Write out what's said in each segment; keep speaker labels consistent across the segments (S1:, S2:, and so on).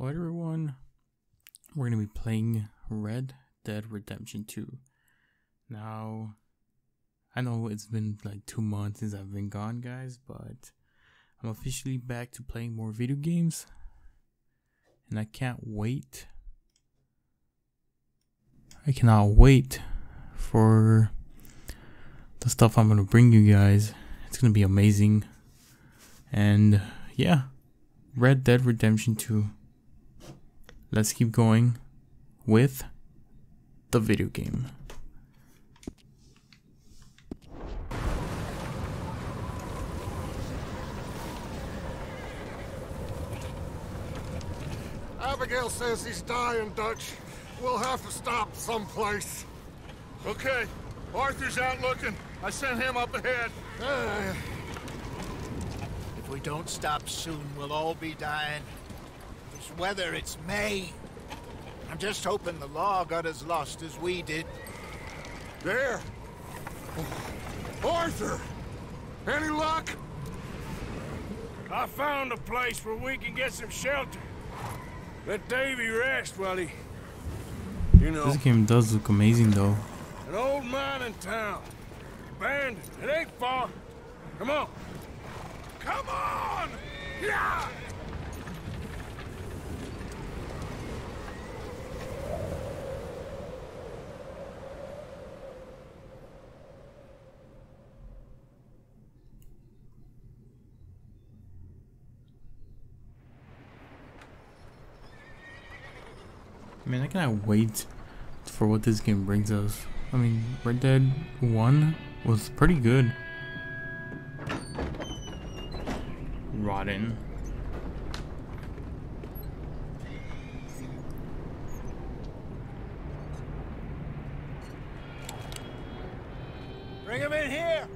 S1: Well, everyone, we're going to be playing Red Dead Redemption 2. Now, I know it's been like two months since I've been gone, guys, but I'm officially back to playing more video games. And I can't wait. I cannot wait for the stuff I'm going to bring you guys. It's going to be amazing. And yeah, Red Dead Redemption 2 let's keep going with the video game.
S2: Abigail says he's dying, Dutch. We'll have to stop someplace.
S3: Okay, Arthur's out looking. I sent him up ahead.
S2: Uh,
S4: If we don't stop soon, we'll all be dying. This weather, it's May. I'm just hoping the law got as lost as we did.
S2: there. Arthur! Any luck?
S5: I found a place where we can get some shelter. Let Davey rest while he... You know,
S1: This game does look amazing though.
S5: an old mining town. Abandoned. It ain't far. Come on. Come on! Yeah!
S1: Man, I cannot wait for what this game brings us. I mean, Red Dead 1 was pretty good. Rotten.
S4: Bring him in here!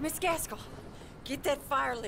S6: Miss Gaskell, get that fire lit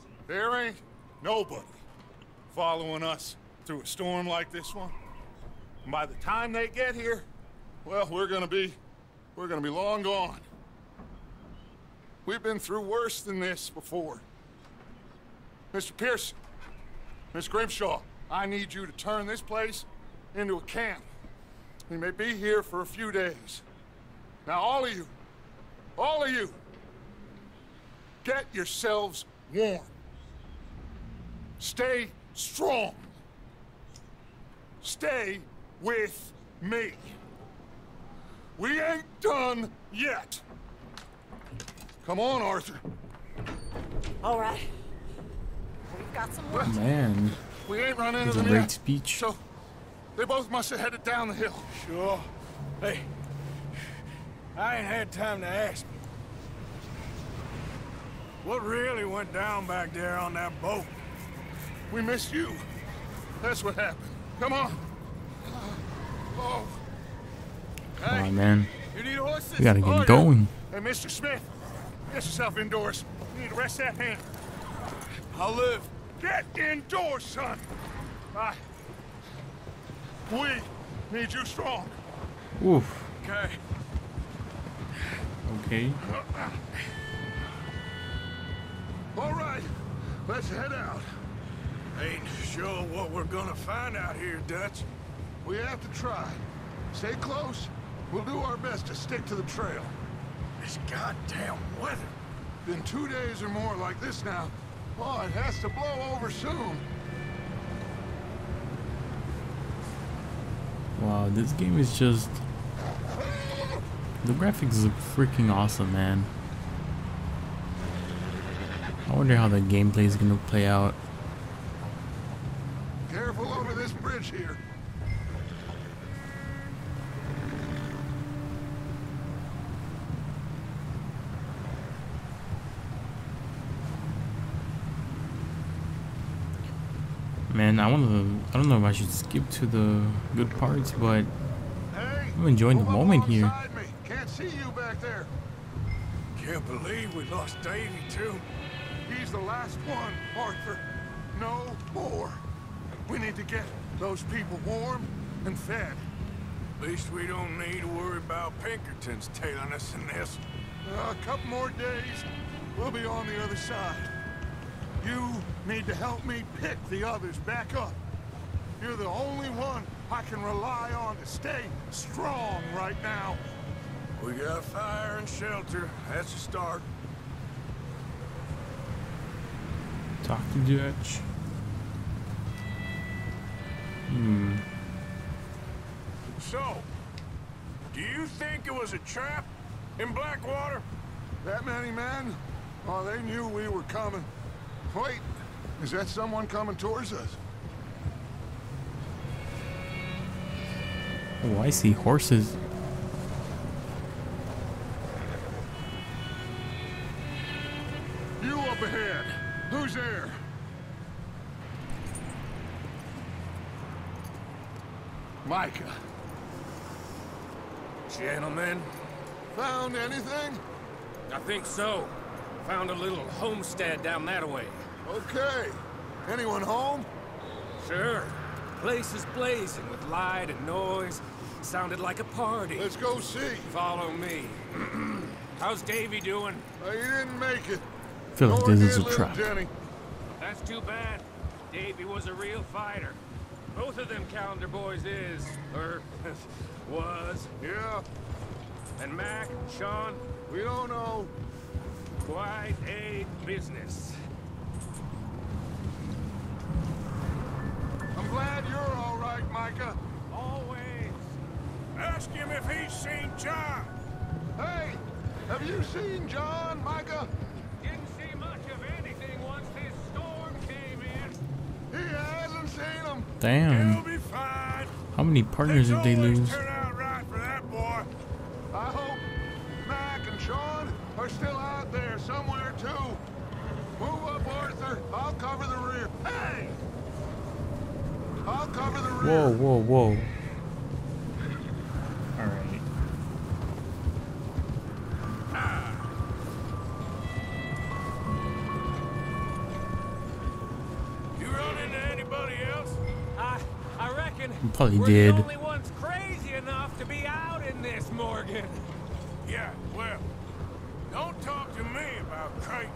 S3: There ain't nobody following us through a storm like this one. And by the time they get here, well, we're gonna be, we're gonna be long gone. We've been through worse than this before. Mr. Pearson, Miss Grimshaw, I need you to turn this place into a camp. We may be here for a few days. Now, all of you, all of you, get yourselves warm. Stay strong. Stay with me. We ain't done yet. Come on, Arthur.
S6: All right. We've got some work.
S1: Man,
S3: We ain't run into
S1: it's a
S3: them
S1: great
S3: yet.
S1: speech.
S3: So, they both must have headed down the hill.
S5: Sure. Hey, I ain't had time to ask. What really went down back there on that boat?
S3: We missed you. That's what happened. Come on. Oh.
S1: Come on, man.
S3: You need horses?
S1: We gotta
S3: Oh, yeah.
S1: get going.
S3: Hey, Mr. Smith, get yourself indoors. You need to rest that hand. I'll live. Get indoors, son. I... We need you strong.
S1: Oof.
S3: Okay.
S1: Okay. Uh-uh.
S3: All right. Let's head out.
S5: Ain't sure what we're gonna find out here, Dutch.
S3: We have to try. Stay close. We'll do our best to stick to the trail.
S5: This goddamn weather.
S3: Been two days or more like this now. Oh, it has to blow over soon.
S1: Wow, this game is just... The graphics look freaking awesome, man. I wonder how the gameplay is gonna play out.
S3: Careful over this bridge here.
S1: Man, I wanna... I don't know if I should skip to the good parts, but... I'm enjoying the moment here.
S3: alongside Me. Can't see you back there.
S5: Can't believe we lost Davey, too.
S3: He's the last one, Arthur. No more. We need to get those people warm and fed.
S5: At least we don't need to worry about Pinkertons tailing us in this.
S3: Uh, a couple more days, we'll be on the other side. You need to help me pick the others back up. You're the only one I can rely on to stay strong right now.
S5: We got fire and shelter. That's a start.
S1: Talk to Dutch. Hmm.
S5: So, do you think it was a trap in Blackwater?
S3: That many men? Oh, they knew we were coming. Wait, is that someone coming towards us?
S1: Oh, I see horses.
S3: You up ahead. Who's there? Micah.
S5: Gentlemen,
S3: Found anything?
S7: I think so. Found a little homestead down that way.
S3: Okay. Anyone home?
S7: Sure. Place is blazing with light and noise. Sounded like a party.
S3: Let's go see.
S7: Follow me. How's Davey doing?
S3: Uh, you didn't make it.
S1: I feel like this is
S3: did
S1: a
S3: little
S1: trap.
S3: Jenny.
S7: That's too bad. Davey was a real fighter. Both of them Callander boys is, or was.
S3: Yeah,
S7: And Mac, Sean,
S3: we don't know.
S7: quite a business.
S3: I'm glad you're all right, Micah.
S7: Always.
S5: ask him if he's seen John.
S3: Hey, have you seen John, Micah?
S7: Didn't see much of anything once this storm came in.
S3: He hasn't seen him.
S5: He'll
S1: Damn.
S5: be fine.
S1: How many partners did they
S5: always
S1: lose?
S5: turn out right for that boy.
S3: I hope Mac and Sean are still out there somewhere, too. Move up, Arthur. I'll cover the rear. Hey! I'll cover the rear.
S1: Whoa, whoa, whoa. Alright.
S5: You run into anybody else?
S7: I, I reckon
S1: probably
S7: we're
S1: did.
S7: the only ones crazy enough to be out in this, Morgan.
S5: Yeah, well, don't talk to me about Creighton.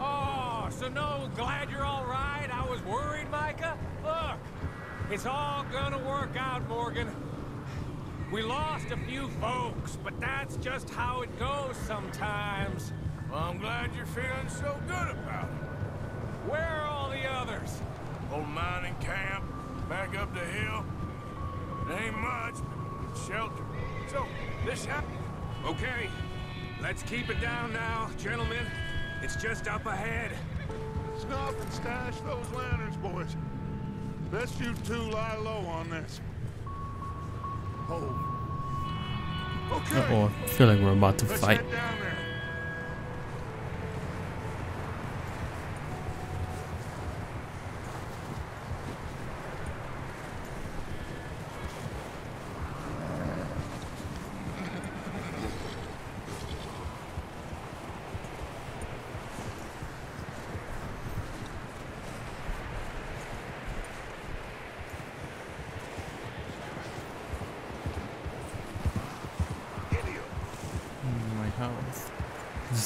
S7: Oh, so no, glad you're all right. I was worried, Micah. Look, it's all gonna work out, Morgan. We lost a few folks, but that's just how it goes sometimes.
S5: Well, I'm glad you're feeling so good about it.
S7: Where are all the others?
S5: Old mining camp, back up the hill. It ain't much, but shelter. So, this happened.
S7: Okay, let's keep it down now, gentlemen. It's just up ahead.
S3: Snuff and stash those lanterns, boys. Best you two lie low on this. Hold. Okay.
S1: Uh-oh, I feel like we're about to
S3: Let's
S1: fight.
S3: head down there.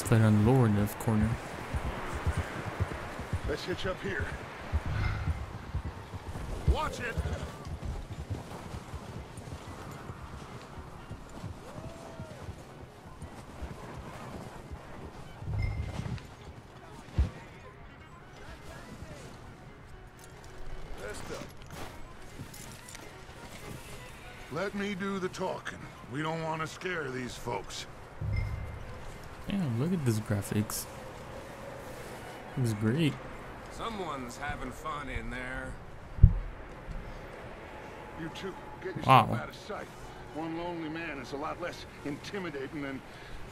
S1: Just let on the lower left corner.
S3: Let's hitch up here. Watch it! Let me do the talking. We don't want to scare these folks.
S1: Damn, look at this graphics. It was great.
S8: Someone's having fun in there.
S3: You two, get
S1: Wow.
S3: out of sight. One lonely man is a lot less intimidating than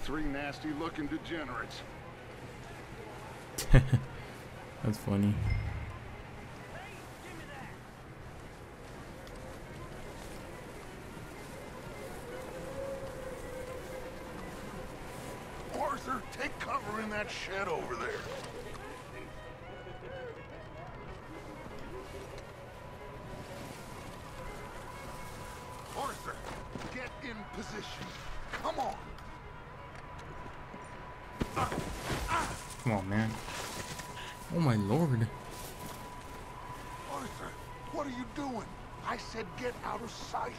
S3: three nasty-looking degenerates.
S1: That's funny.
S3: Shed over there. Arthur, get in position. Come on.
S1: Come on, man. Oh my lord.
S3: Arthur, what are you doing? I said get out of sight.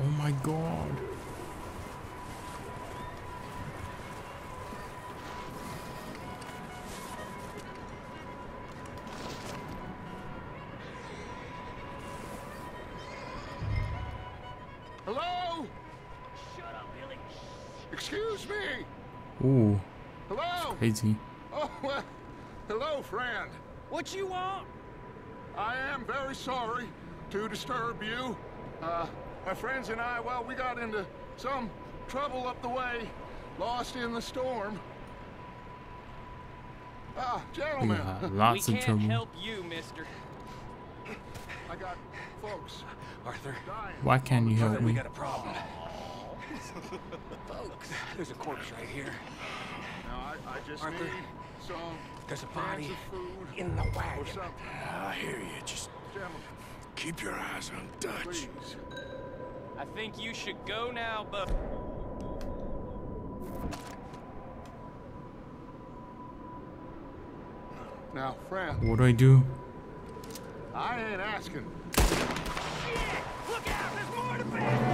S1: Oh my god. Crazy.
S3: Oh, well, hello, friend.
S7: What you want?
S3: I am very sorry to disturb you. Uh, my friends and I, well, we got into some trouble up the way, lost in the storm. Ah, gentlemen,
S1: got lots
S9: we
S1: of
S9: can't
S1: trouble.
S9: help you, mister.
S3: I got folks
S9: Arthur.
S1: Why can't you help me?
S9: we got a problem. Folks, there's a corpse right here.
S3: Now, I, I just
S9: Arthur,
S3: need some
S9: There's a
S3: cans
S9: body
S3: of food
S9: in the
S3: or
S9: wagon.
S3: something.
S5: I hear you. Just
S3: Gentlemen,
S5: keep your eyes on Dutch.
S3: please.
S9: I think you should go now, but
S3: Now, friend,
S1: What do I do?
S3: I ain't asking. Shit!
S7: Look out! There's more to
S5: be!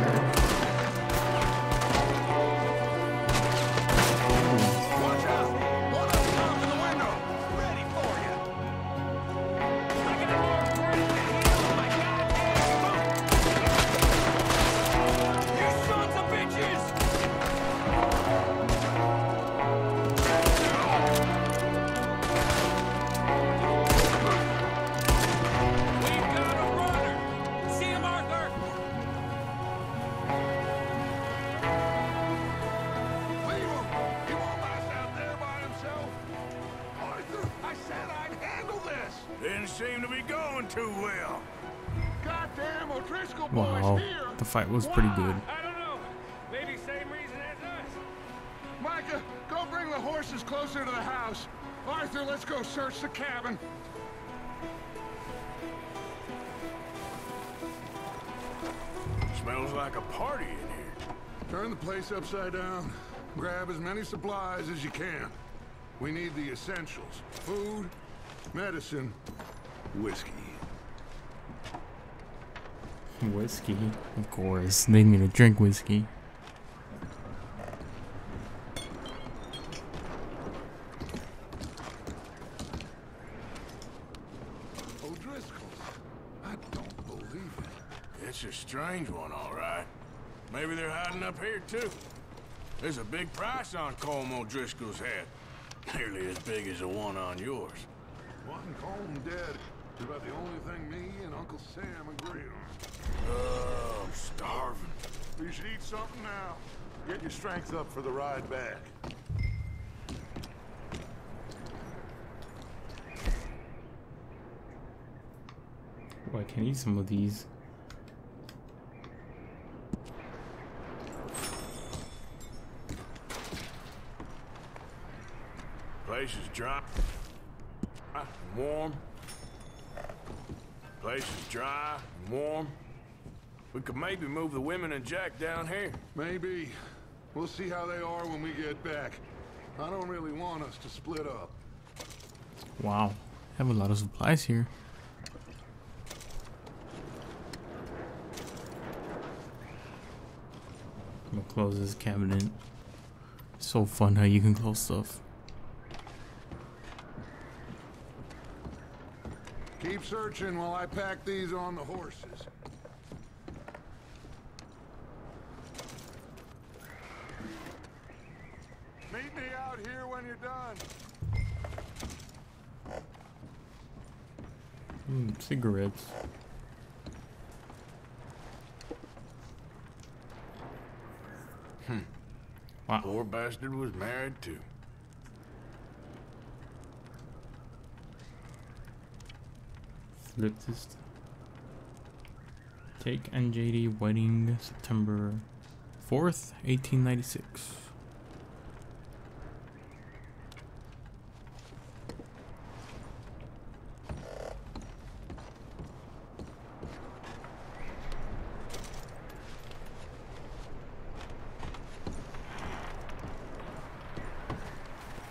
S1: Fight was pretty good.
S7: I don't know. Maybe same reason as us.
S3: Micah, go bring the horses closer to the house. Arthur, let's go search the cabin.
S5: Smells like a party in here.
S3: Turn the place upside down. Grab as many supplies as you can. We need the essentials. Food, medicine, whiskey.
S1: Whiskey, of course. They need to drink whiskey.
S3: O'Driscoll's. I don't believe it.
S5: It's a strange one, all right. Maybe they're hiding up here, too. There's a big price on Colm O'Driscoll's head. Nearly as big as the one on yours.
S3: One Colm dead is about the only thing me and Uncle Sam agree on.
S5: Oh, I'm starving.
S3: You should eat something now. Get your strength up for the ride back.
S1: Oh, I can eat some of these.
S5: Place is dry warm. Place is dry and warm. We could maybe move the women and Jack down here.
S3: Maybe, We'll see how they are when we get back. I don't really want us to split up.
S1: Wow. Have a lot of supplies here. I'm gonna close this cabinet. So fun how you can close stuff.
S3: Keep searching while I pack these on the horses. Meet me out here when you're done.
S1: Mm, cigarettes.
S5: Hmm.
S1: Wow.
S5: Poor bastard was married too.
S1: Flip this. Take NJD wedding September 4th, 1896.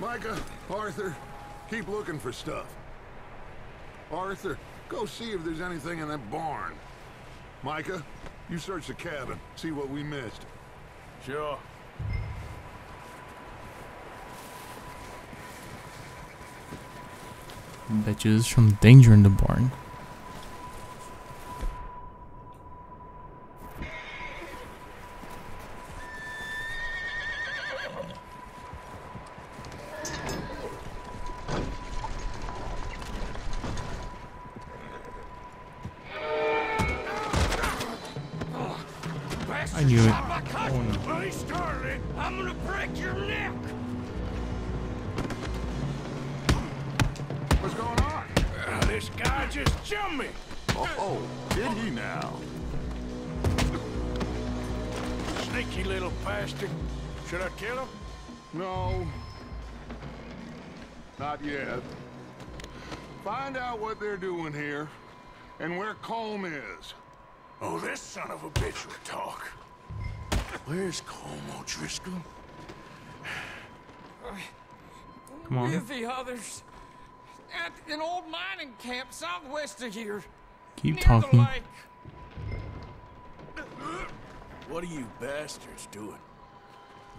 S3: Micah, Arthur, keep looking for stuff. Arthur, go see if there's anything in that barn. Micah, you search the cabin, see what we missed.
S5: Sure.
S1: Bitches from danger in the barn.
S5: Just jumped me.
S3: Oh, oh, did he now?
S5: Sneaky little bastard. Should I kill him?
S3: No. Not yet. Find out what they're doing here, and where Colm is.
S5: Oh, this son of a bitch will talk. Where's Colm O'Driscoll?
S1: Come on.
S7: With the others. At an old mining camp southwest of here.
S1: Keep
S7: near
S1: talking.
S7: The.
S5: What are you bastards doing?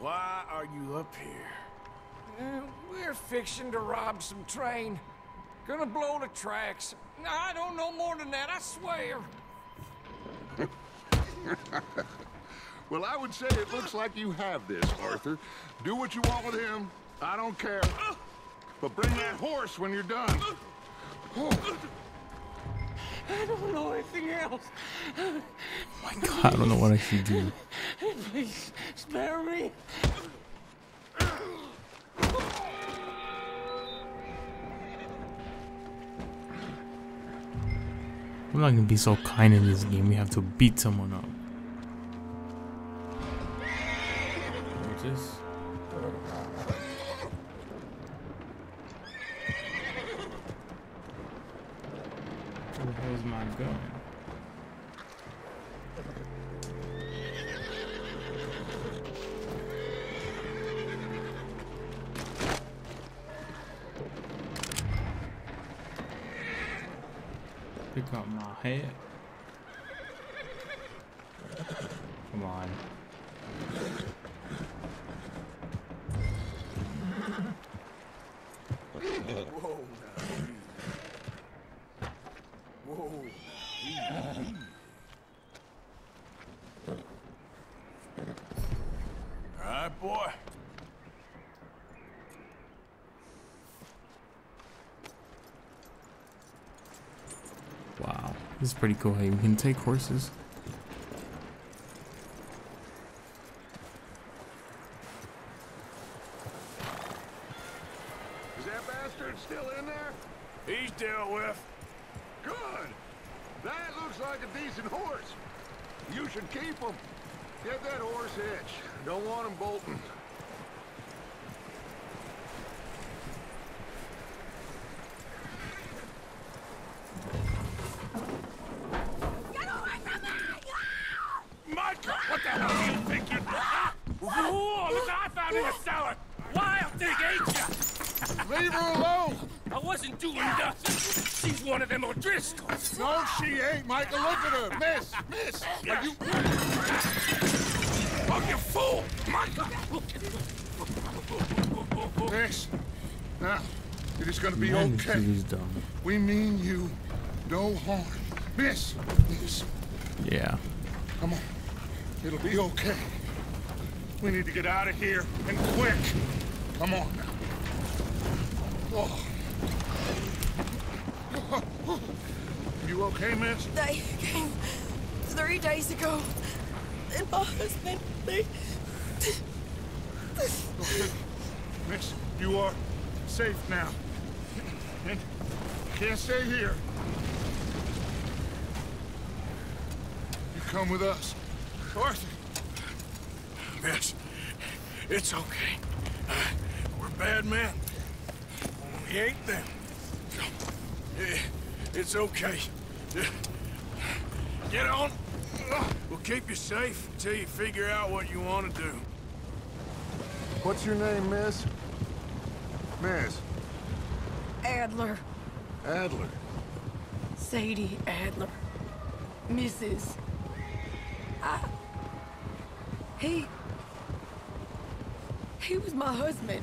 S5: Why are you up here?
S7: Uh, we're fixing to rob some train. Gonna blow the tracks. I don't know more than that, I swear.
S3: Well, I would say it looks like you have this, Arthur. Do what you want with him. I don't care. But bring that horse when you're done.
S7: I don't know anything else.
S1: my god, I don't know what I should do.
S7: Please, spare me.
S1: I'm not gonna be so kind in this game. We have to beat someone up. Gun? Pick up my head. Come on.
S5: Whoa, now. Whoa. All right, boy.
S1: Wow. This is pretty cool how you can take horses.
S3: Is that bastard still in there?
S5: He's dealt with.
S3: Good. That looks like a decent horse. You should keep him. Get that horse hitched. Don't want him bolting.
S5: Micah, what the hell do you think you're...
S7: Whoa! wasn't doing nothing. She's one of them O'Driscolls.
S3: No, she ain't, Micah. Look at her. Miss, miss. Are you...
S7: Oh, you fool! Micah!
S3: Miss. Now, it is gonna be
S1: Man,
S3: okay.
S1: dude dumb.
S3: We mean you no harm. Miss, miss.
S1: Yeah.
S3: Come on. It'll be okay. We need to get out of here, and quick. Come on now. Oh. You okay, miss?
S6: They came three days ago. And my husband, they...
S3: Okay. Miss, you are safe now. Can't stay here. You come with us. Arthur.
S5: Miss, it's okay. Uh, we're bad men. We ain't them. Eh, It's okay. Eh, Get on. We'll keep you safe until you figure out what you want to do.
S3: What's your name, miss? Miss.
S6: Adler.
S3: Adler.
S6: Sadie Adler. Mrs. I... He... He was my husband.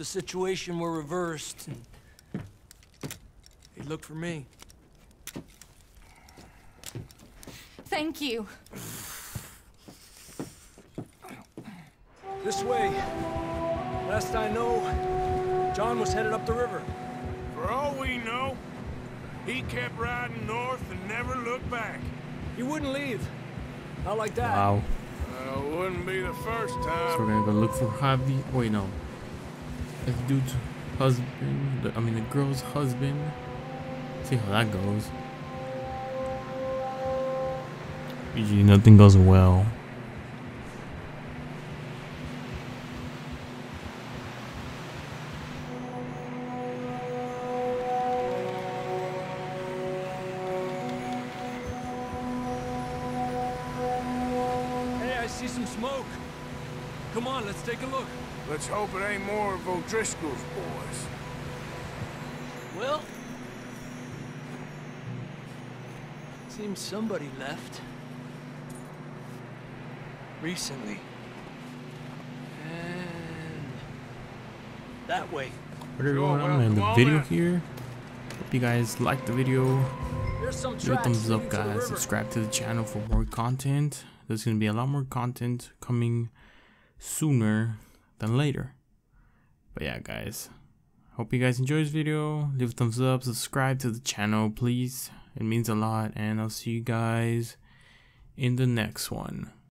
S10: The situation were reversed. and He looked for me.
S11: Thank you.
S10: This way. Last I know, John was headed up the river.
S5: For all we know, he kept riding north and never looked back.
S10: He wouldn't leave. Not like that.
S1: Wow.
S5: Uh, wouldn't be the first time.
S1: So we're gonna go look for Javi. Wait, no. This dude's husband. the- I mean, the girl's husband. See how that goes. Usually nothing goes well.
S10: Hey, I see some smoke. Come on, let's take a look.
S5: Let's hope it ain't more of O'Driscoll's boys.
S10: Well, seems somebody left. Recently. And that way.
S1: What are going on in the video here? Hope you guys liked the video. Give a thumbs up
S10: leading to the
S1: guys. Subscribe to the channel for more content. There's gonna be a lot more content coming sooner than later. But yeah guys. Hope you guys enjoy this video. Leave a thumbs up, subscribe to the channel please. It means a lot and I'll see you guys in the next one.